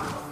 아!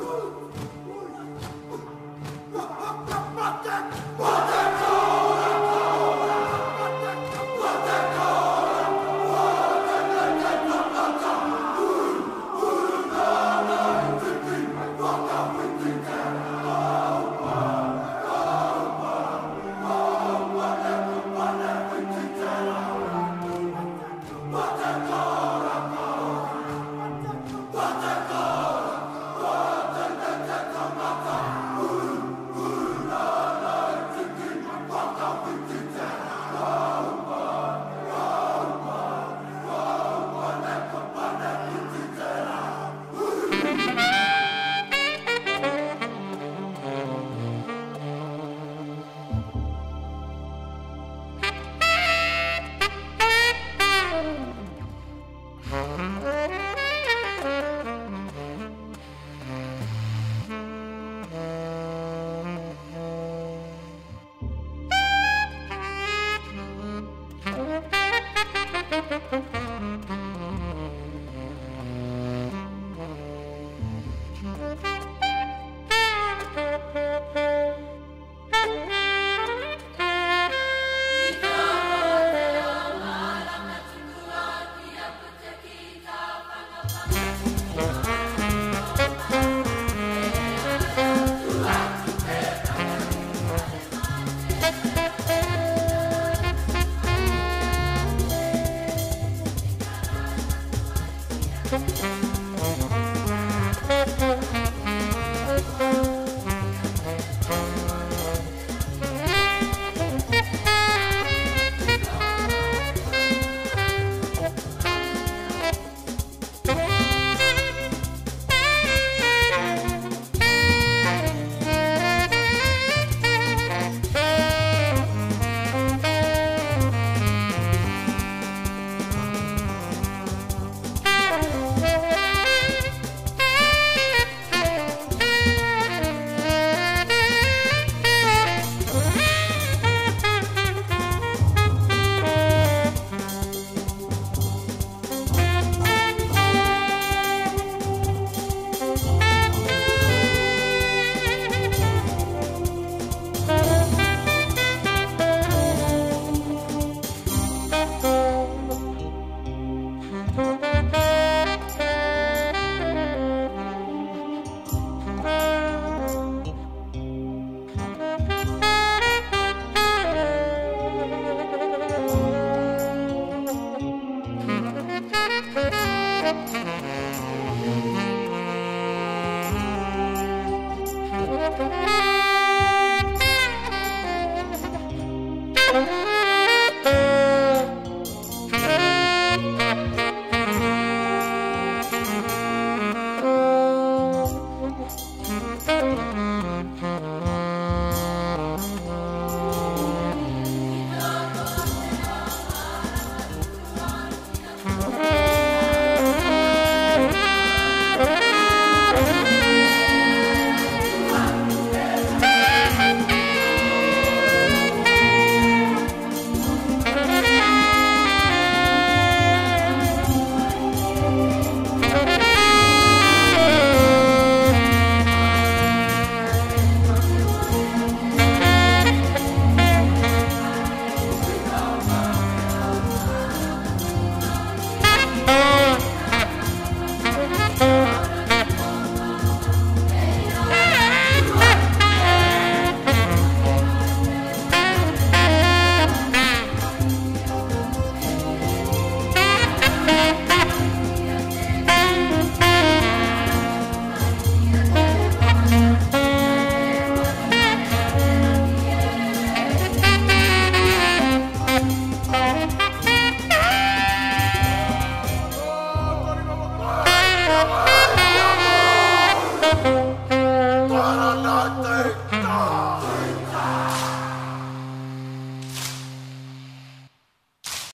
Música